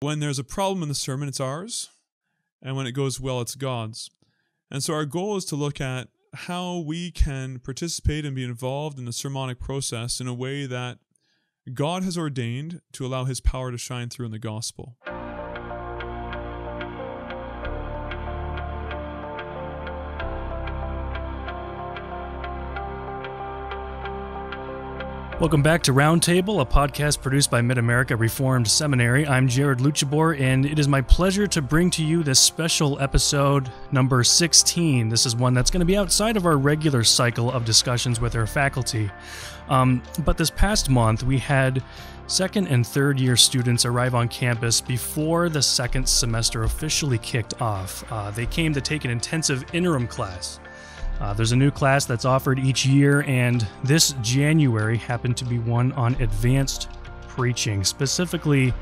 When there's a problem in the sermon, it's ours, and when it goes well, it's God's. And so our goal is to look at how we can participate and be involved in the sermonic process in a way that God has ordained to allow his power to shine through in the gospel. Welcome back to Roundtable, a podcast produced by Mid America Reformed Seminary. I'm Jared Luchabor, and it is my pleasure to bring to you this special episode number 16. This is one that's going to be outside of our regular cycle of discussions with our faculty. Um, but this past month, we had second and third year students arrive on campus before the second semester officially kicked off. Uh, they came to take an intensive interim class. Uh, there's a new class that's offered each year, and this January happened to be one on advanced preaching, specifically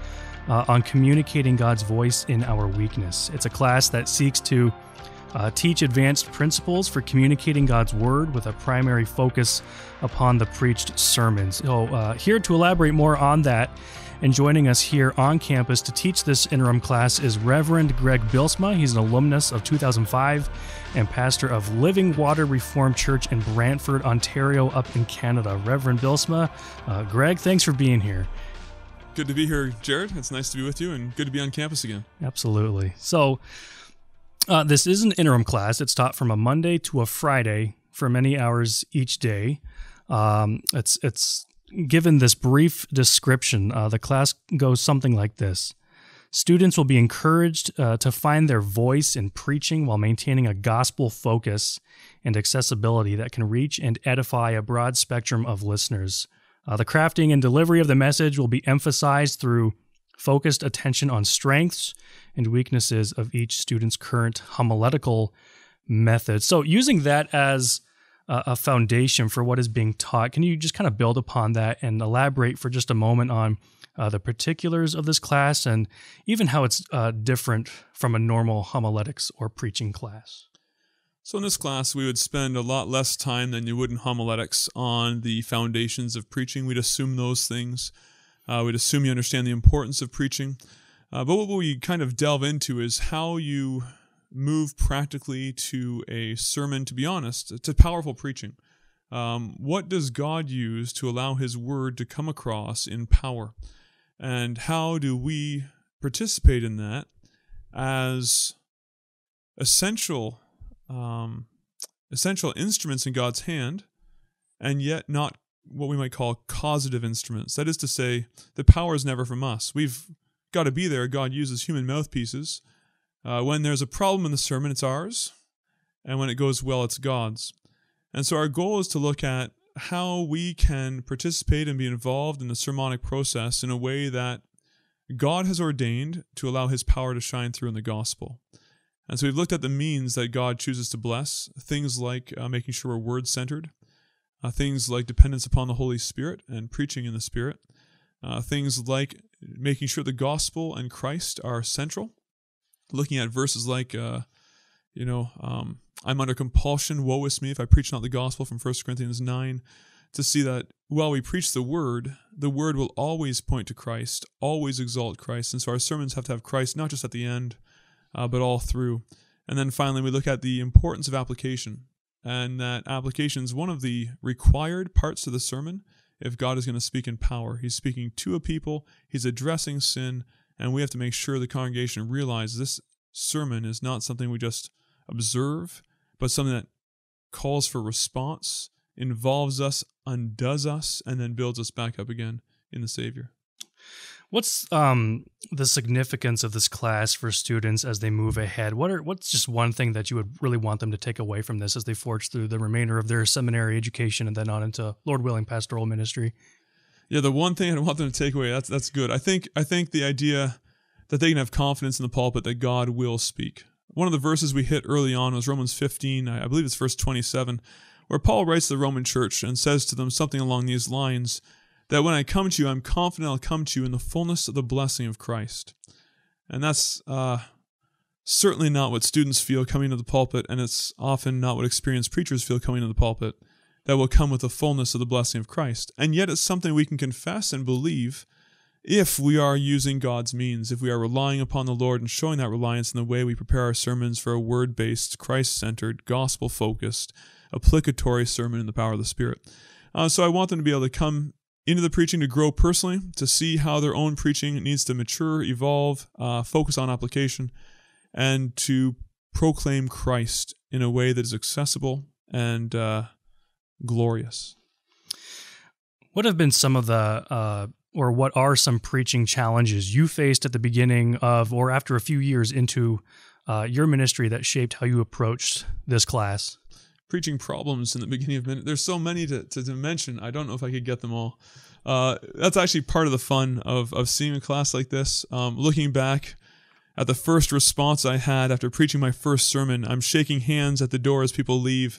uh, on communicating God's voice in our weakness. It's a class that seeks to uh, teach advanced principles for communicating God's word with a primary focus upon the preached sermons. So, uh, here to elaborate more on that and joining us here on campus to teach this interim class is Reverend Greg Bylsma. He's an alumnus of 2005 and pastor of Living Water Reformed Church in Brantford, Ontario, up in Canada. Reverend Bylsma, uh, Greg, thanks for being here. Good to be here, Jared. It's nice to be with you and good to be on campus again. Absolutely. So, uh, this is an interim class. It's taught from a Monday to a Friday for many hours each day. Um, it's it's given this brief description. Uh, the class goes something like this Students will be encouraged uh, to find their voice in preaching while maintaining a gospel focus and accessibility that can reach and edify a broad spectrum of listeners. Uh, the crafting and delivery of the message will be emphasized through focused attention on strengths and weaknesses of each student's current homiletical method. So, using that as a foundation for what is being taught, can you just kind of build upon that and elaborate for just a moment on uh, the particulars of this class, and even how it's uh, different from a normal homiletics or preaching class. So, in this class, we would spend a lot less time than you would in homiletics on the foundations of preaching. We'd assume those things. Uh, we'd assume you understand the importance of preaching. Uh, but what we kind of delve into is how you move practically to a sermon, to be honest, to powerful preaching. Um, what does God use to allow His word to come across in power? And how do we participate in that as essential um, essential instruments in God's hand, and yet not what we might call causative instruments. That is to say, the power is never from us. We've got to be there. God uses human mouthpieces. Uh, when there's a problem in the sermon, it's ours, and when it goes well, it's God's. And so our goal is to look at how we can participate and be involved in the sermonic process in a way that God has ordained to allow his power to shine through in the gospel. And so we've looked at the means that God chooses to bless, things like uh, making sure we're word centered, uh, things like dependence upon the Holy Spirit and preaching in the Spirit, uh, things like making sure the gospel and Christ are central, looking at verses like, uh, you know, um, I'm under compulsion, woe is me, if I preach not the gospel from 1 Corinthians 9, to see that while we preach the word, the word will always point to Christ, always exalt Christ. And so our sermons have to have Christ not just at the end, uh, but all through. And then finally, we look at the importance of application, and that application is one of the required parts of the sermon if God is going to speak in power. He's speaking to a people, he's addressing sin, and we have to make sure the congregation realizes this sermon is not something we just observe, but something that calls for response, involves us, undoes us, and then builds us back up again in the Savior. What's um, the significance of this class for students as they move ahead? What are what's just one thing that you would really want them to take away from this as they forge through the remainder of their seminary education and then on into Lord willing pastoral ministry? Yeah, the one thing I want them to take away that's that's good. I think I think the idea that they can have confidence in the pulpit that God will speak. One of the verses we hit early on was Romans 15, I believe it's verse 27, where Paul writes to the Roman church and says to them something along these lines that when I come to you, I'm confident I'll come to you in the fullness of the blessing of Christ. And that's uh, certainly not what students feel coming to the pulpit, and it's often not what experienced preachers feel coming to the pulpit, that will come with the fullness of the blessing of Christ. And yet it's something we can confess and believe if we are using God's means, if we are relying upon the Lord and showing that reliance in the way we prepare our sermons for a word based, Christ centered, gospel focused, applicatory sermon in the power of the Spirit. Uh, so I want them to be able to come into the preaching to grow personally, to see how their own preaching needs to mature, evolve, uh, focus on application, and to proclaim Christ in a way that is accessible and uh, glorious. What have been some of the, uh, or what are some preaching challenges you faced at the beginning of, or after a few years into uh, your ministry that shaped how you approached this class? Preaching problems in the beginning of minute. There's so many to, to, to, mention. I don't know if I could get them all. Uh, that's actually part of the fun of, of seeing a class like this. Um, looking back at the first response I had after preaching my first sermon, I'm shaking hands at the door as people leave,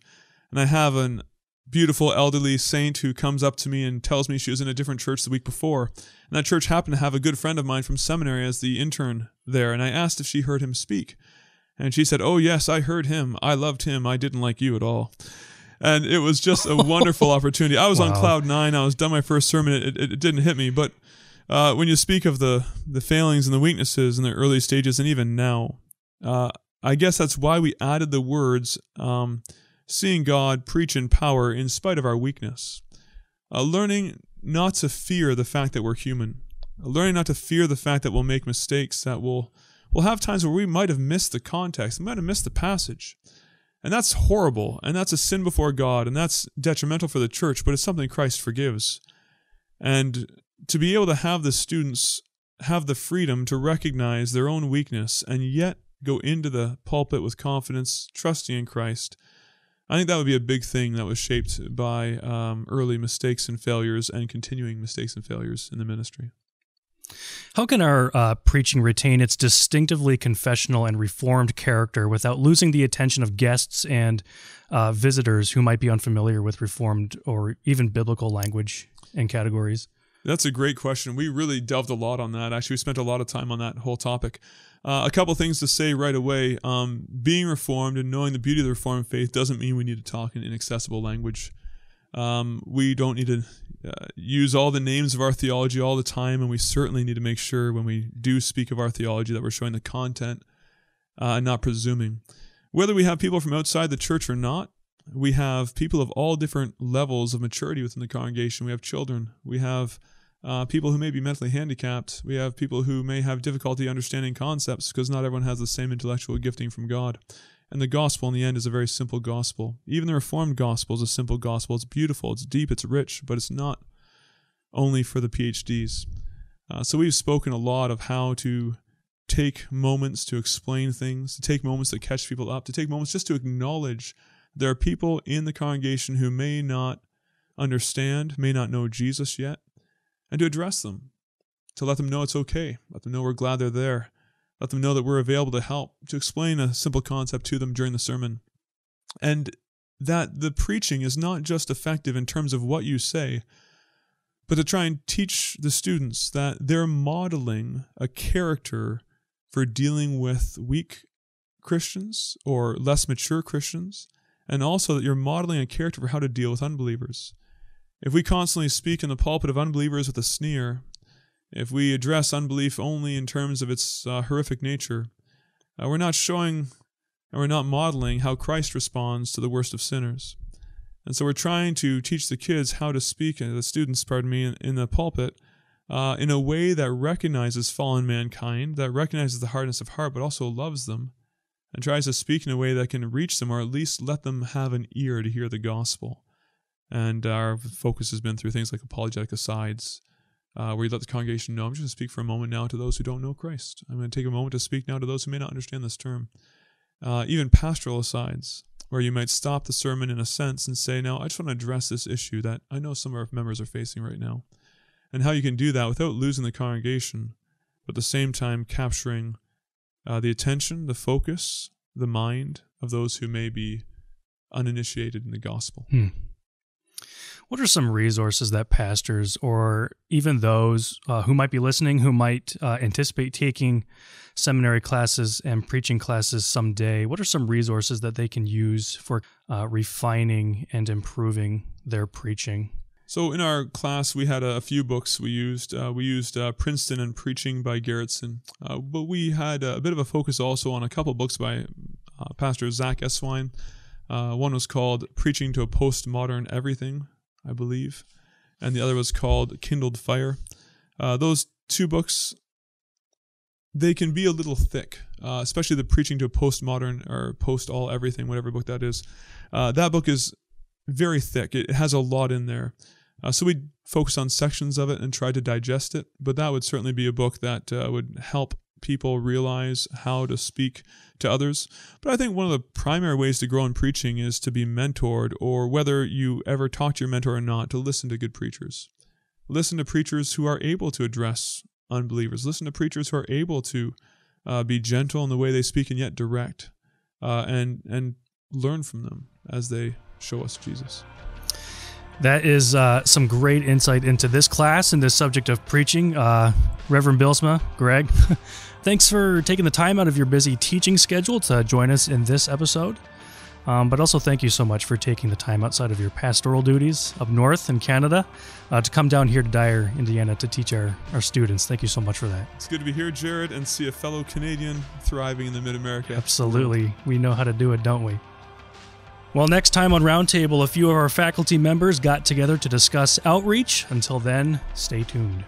and I have an beautiful elderly saint who comes up to me and tells me she was in a different church the week before. And that church happened to have a good friend of mine from seminary as the intern there, and I asked if she heard him speak. And she said, Oh, yes, I heard him. I loved him. I didn't like you at all. And it was just a wonderful opportunity. I was wow. on cloud nine. I was done my first sermon. It, it, it didn't hit me. But uh, when you speak of the, the failings and the weaknesses in the early stages, and even now, uh, I guess that's why we added the words. Um, seeing God preach in power in spite of our weakness, uh, learning not to fear the fact that we're human, uh, learning not to fear the fact that we'll make mistakes, that we'll, we'll have times where we might have missed the context, might have missed the passage. And that's horrible, and that's a sin before God, and that's detrimental for the church, but it's something Christ forgives. And to be able to have the students have the freedom to recognize their own weakness and yet go into the pulpit with confidence, trusting in Christ, I think that would be a big thing that was shaped by um, early mistakes and failures and continuing mistakes and failures in the ministry. How can our uh, preaching retain its distinctively confessional and reformed character without losing the attention of guests and uh, visitors who might be unfamiliar with reformed or even biblical language and categories? That's a great question. We really delved a lot on that. Actually, we spent a lot of time on that whole topic. Uh, a couple things to say right away. Um, being reformed and knowing the beauty of the reformed faith doesn't mean we need to talk in inaccessible language. Um, we don't need to uh, use all the names of our theology all the time, and we certainly need to make sure when we do speak of our theology that we're showing the content uh, and not presuming. Whether we have people from outside the church or not, we have people of all different levels of maturity within the congregation. We have children. We have uh, people who may be mentally handicapped. We have people who may have difficulty understanding concepts because not everyone has the same intellectual gifting from God. And the gospel, in the end, is a very simple gospel. Even the Reformed gospel is a simple gospel. It's beautiful, it's deep, it's rich, but it's not only for the PhDs. Uh, so we've spoken a lot of how to take moments to explain things, to take moments to catch people up, to take moments just to acknowledge there are people in the congregation who may not understand, may not know Jesus yet, and to address them, to let them know it's okay, let them know we're glad they're there, let them know that we're available to help, to explain a simple concept to them during the sermon. And that the preaching is not just effective in terms of what you say, but to try and teach the students that they're modeling a character for dealing with weak Christians or less mature Christians, and also that you're modeling a character for how to deal with unbelievers. If we constantly speak in the pulpit of unbelievers with a sneer, if we address unbelief only in terms of its uh, horrific nature, uh, we're not showing and we're not modeling how Christ responds to the worst of sinners. And so we're trying to teach the kids how to speak, uh, the students, pardon me, in, in the pulpit uh, in a way that recognizes fallen mankind, that recognizes the hardness of heart, but also loves them, and tries to speak in a way that can reach them or at least let them have an ear to hear the gospel. And our focus has been through things like apologetic asides, uh, where you let the congregation know, I'm just going to speak for a moment now to those who don't know Christ. I'm going to take a moment to speak now to those who may not understand this term. Uh, even pastoral asides, where you might stop the sermon in a sense and say, Now, I just want to address this issue that I know some of our members are facing right now. And how you can do that without losing the congregation, but at the same time capturing uh, the attention, the focus, the mind of those who may be uninitiated in the gospel. Hmm. What are some resources that pastors or even those uh, who might be listening, who might uh, anticipate taking seminary classes and preaching classes someday, what are some resources that they can use for uh, refining and improving their preaching? So in our class, we had a, few books we used. Uh, we used uh, Princeton and Preaching by Gerritsen, uh, but we had a bit of a focus also on a couple books by uh, Pastor Zack Eswine. Uh, one was called Preaching to a Postmodern Everything, I believe, and the other was called Kindled Fire. Uh, those two books, they can be a little thick, especially the Preaching to a Postmodern or Post All Everything, whatever book that is. that book is very thick. It has a lot in there. Uh, so we focus on sections of it and try to digest it. But that would certainly be a book that uh, would help people realize how to speak to others. But I think one of the primary ways to grow in preaching is to be mentored, or whether you ever talk to your mentor or not, to listen to good preachers. Listen to preachers who are able to address unbelievers. Listen to preachers who are able to uh, be gentle in the way they speak and yet direct, uh, and and learn from them as they show us Jesus. That is uh, some great insight into this class and this subject of preaching. Uh, Reverend Bylsma, Greg, thanks for taking the time out of your busy teaching schedule to join us in this episode. Um, but also, thank you so much for taking the time outside of your pastoral duties up north in Canada uh, to come down here to Dyer, Indiana to teach our, our students. Thank you so much for that. It's good to be here, Jared, and see a fellow Canadian thriving in the mid America. Absolutely. We know how to do it, don't we? Well, next time on Roundtable, a few of our faculty members got together to discuss outreach. Until then, stay tuned.